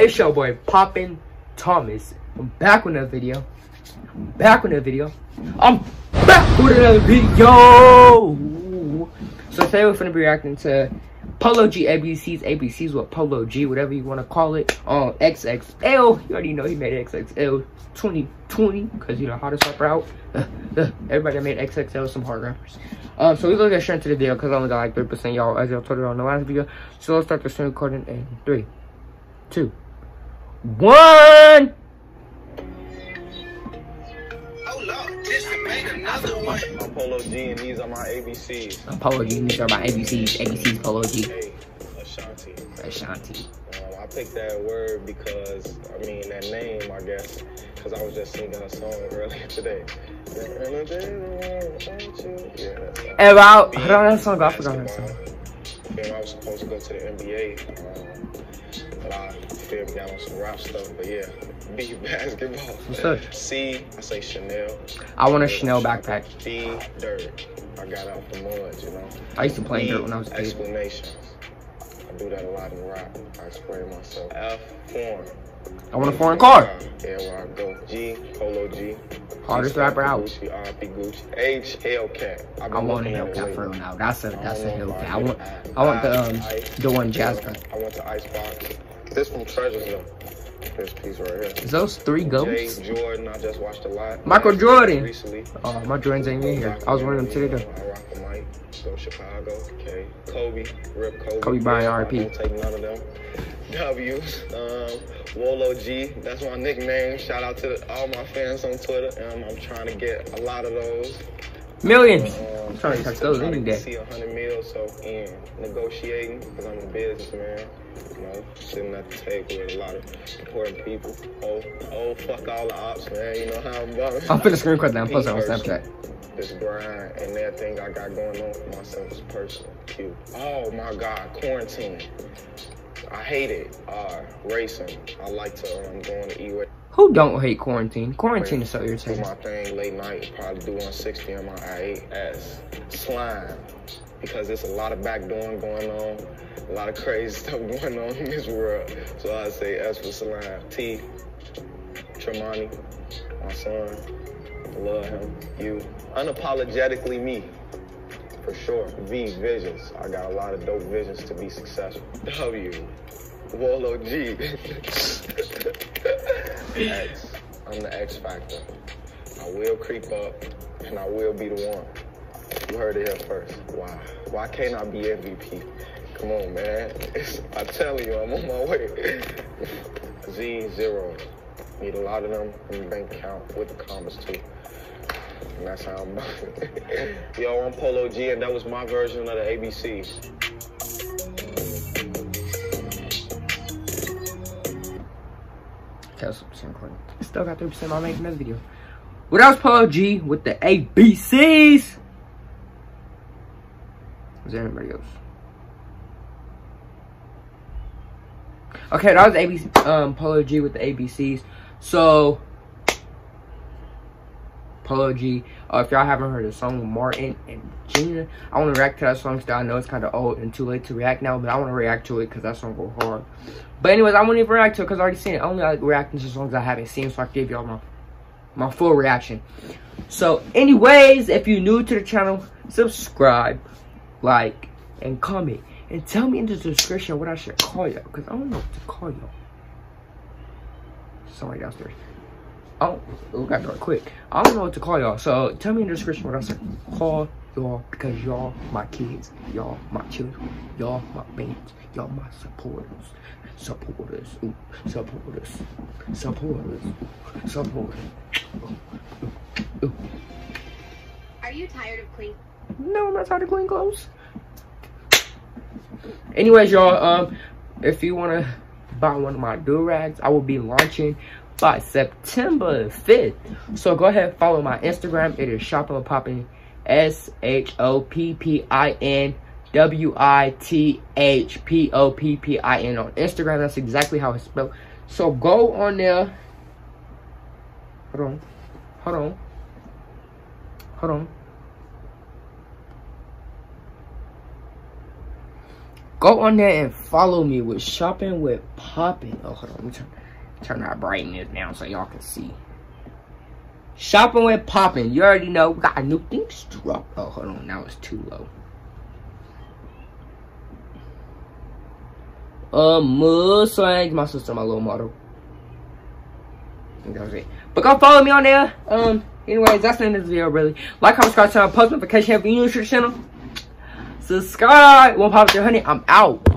it's your boy Poppin Thomas. I'm back with another video. I'm back with another video. I'm back with another video. So today we're gonna be reacting to Polo G ABCs, ABCs with Polo G, whatever you want to call it, on XXL. You already know he made XXL 2020 because you know hottest rapper out. Everybody made XXL some hard rappers. Um, so we're gonna get straight into the video because I only got like 3% y'all, as y'all told it on the last video. So let's start the screen recording in three, two, one. I'm Polo G and these are my ABCs. I'm Polo G, these are my ABCs, ABCs Polo G. Hey, Ashanti. Ashanti. Um, I picked that word because, I mean, that name, I guess, because I was just singing a song earlier today. Yeah, that song. And wow, hold on, that song, I forgot that song. I was supposed to go to the NBA, um, but I feel me down on some rap stuff. But yeah, B basketball. What's up? C, I say Chanel. I want a Chanel backpack. D, dirt. I got out the mud, you know. I used to play E, dirt when I was a kid. explanations. I do that a lot in rap. I explain myself. F, form. I want a foreign car. Yeah, where I go. G, Polo G. Hardest rapper out. Gucci, RP Gucci. H, Hellcat. I want a looking at it Hellcat for real now. That's a that's a I Hellcat. I want. I want the um the one Jazz got. I went to Icebox. This from Treasures though. This piece right here. Is those three Jay goats? Jordan, I just watched a lot. Michael Jordan. Recently. Oh, my Jordans ain't in here. I was wearing them today though. I rock the mic. Go Chicago. Okay. Kobe. Rip Kobe. Kobe Bryant, I RIP. Don't take none of them. W's. Um, Wolo G. That's my nickname. Shout out to the, all my fans on Twitter. Um, I'm trying to get a lot of those. Millions. Um, I'm trying to touch those trying any to day. See a hundred mil, so in negotiating because I'm a businessman. You know, sitting at the table with a lot of important people. Oh, oh, fuck all the ops, man. You know how I'm bumming. I'm finna screen record that and post it on Me first. Snapchat. This grind and everything I got going on for myself is personal. Cute. Oh my God, quarantine. I hate it. Uh, racing. I like to um, go on the E-way. Who don't hate quarantine? Quarantine is so irritating. Do my thing late night, probably do 160 on my I8S. Slime. Because there's a lot of backdooring going on, a lot of crazy stuff going on in this world. So I say S for slime. T, Tremonti, my son. Love him. You. Unapologetically me. For sure. V, visions. I got a lot of dope visions to be successful. Oh, w, Wolo G. X. I'm the X factor. I will creep up and I will be the one. You heard it here first. Why? Why can't I be MVP? Come on, man. It's, I'm telling you, I'm on my way. Z zero. Need a lot of them in the bank account with the commas too. And that's how I'm Yo, I'm Polo G and that was my version of the ABCs. Okay, that's I'm recording. Still got 3% on making this video. What else, was Polo G with the ABCs. Is there anybody else? Okay, that was ABC, um, Polo G with the ABCs. So, Polo G. Uh, if y'all haven't heard the song Martin and Gina, I want to react to that song still. I know it's kind of old and too late to react now, but I want to react to it because that song go hard. But anyways, I won't even react to it because I already seen it. I only like reacting to songs I haven't seen, so I give y'all my my full reaction. So, anyways, if you're new to the channel, subscribe, like, and comment. And tell me in the description what I should call y'all. Because I don't know what to call y'all. Somebody downstairs. Oh, we got dark quick. I don't know what to call y'all. So tell me in the description what I should call y'all. Because y'all my kids. Y'all my children. Y'all my fans. Y'all my supporters. Supporters. Ooh, supporters. Supporters. Supporters. Are you tired of clean? No, I'm not tired of clean clothes. Anyways, y'all, um, if you want to buy one of my do-rags, I will be launching by September 5th. So go ahead and follow my Instagram. It is Shopping with Poppin. S-H-O-P-P-I-N W-I-T-H-P-O-P-P-I-N on Instagram. That's exactly how it's spelled. So go on there. Hold on. Hold on. Hold on. Go on there and follow me with shopping with popping. Oh, hold on. Let me turn, turn our brightness down so y'all can see. Shopping with popping. You already know. We got a new things drop. Oh, hold on. Now it's too low. Uh, Mustang. My sister, my little model. That was it. But go follow me on there. Um, anyways, that's the end of this video, really. Like, comment, subscribe, on post notification if you're new to the channel. Subscribe. One pop to honey. I'm out.